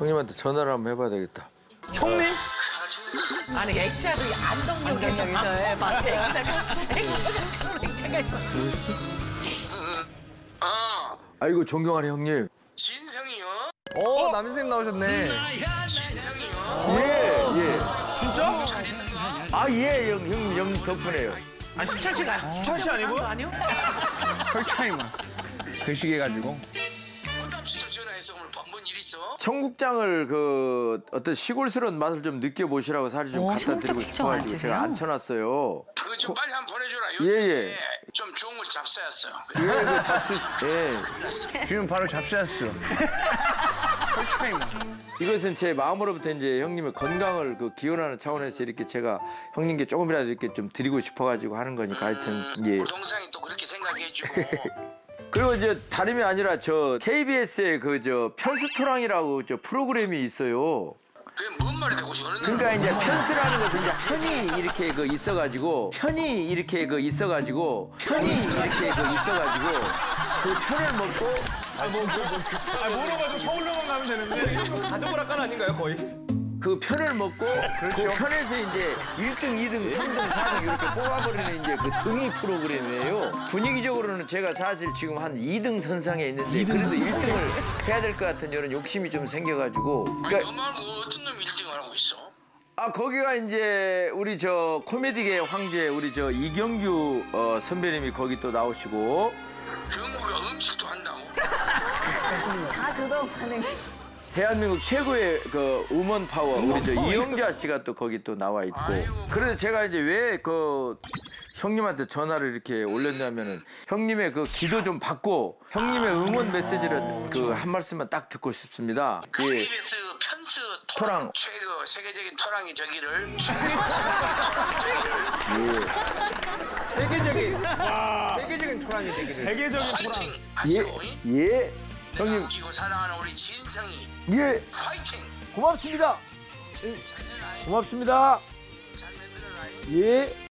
형님한테 전화를 한번 해봐야 되겠다. 형님? 아니 액자도 안동역에서 봤어. 봤어 액자가 액자가 그런 액자가 있어. 어, 아이고 존경하는 형님. 진성이요? 어, 남선생님 나오셨네. 진성이요? 예 예. 진짜? 잘? 아예 형, 형님 형님 덕분에요. 아 수철 씨가 수철 씨 아니고요? 아니요? 혈차이만 그 시기에 가지고 청국장을 그 어떤 시골스러운 맛을 좀 느껴보시라고 사실 좀 오, 갖다 청국장 드리고 싶어가지고? 제가 앉혀놨어요. 그거 좀 빨리 한번 보내줘라. 예, 요즘에 예. 좀 좋은 걸 잡숴였어. 예, 그 잡수, 예. 지금 바로 잡수였어 이것은 제 마음으로부터 이제 형님의 건강을 그 기원하는 차원에서 이렇게 제가 형님께 조금이라도 이렇게 좀 드리고 싶어가지고 하는 거니까 하여튼 예. 우리 동상이 또 그렇게 생각해주고. 그리고 이제 다름이 아니라 저 KBS의 그 저 편스토랑이라고 저 프로그램이 있어요. 그게 뭔 말이 되고 싶어? 어느 그러니까 이제 편스라는 것은 이제 편이 이렇게 그 있어가지고 편이 이렇게 그 있어가지고 편이 이렇게 그 있어가지고 그 편을 먹고 아, 물어봐도 서울로만 가면 되는데 이거 가족 락관 아닌가요, 거의? 그 편을 먹고 그 편에서 이제 1등, 2등, 3등, 4등 이렇게 뽑아버리는 이제 그 등이 프로그램이에요. 분위기적으로는 제가 사실 지금 한 2등 선상에 있는데 그래도 1등을 해야 될 것 같은 이런 욕심이 좀 생겨가지고 아니, 그러니까 너 말고 어떤 놈이 1등을 하고 있어? 아 거기가 이제 우리 저 코미디계 황제 우리 저 이경규 어, 선배님이 거기 또 나오시고 경구가 음식도 한다고? 다 그거 반응. 대한민국 최고의 그 우먼 파워 우리 저 이영자 씨가 또 거기 또 나와 있고. 그래서 제가 이제 왜 그 형님한테 전화를 이렇게 올렸냐면은 형님의 그 기도 좀 받고 형님의 응원 메시지를 그 한 말씀만 딱 듣고 싶습니다. 예. KBS 편스 토랑, 토랑. 최고 세계적인 토랑이 저기를 예. 세계적인, 세계적인 토란이 되게 돼. 세계적인. 파이팅 예. 예. 내가 형님. 아끼고 사랑하는 우리 진성이 예. 파이팅 고맙습니다. 잘 되라 고맙습니다. 잘 만들어라 예.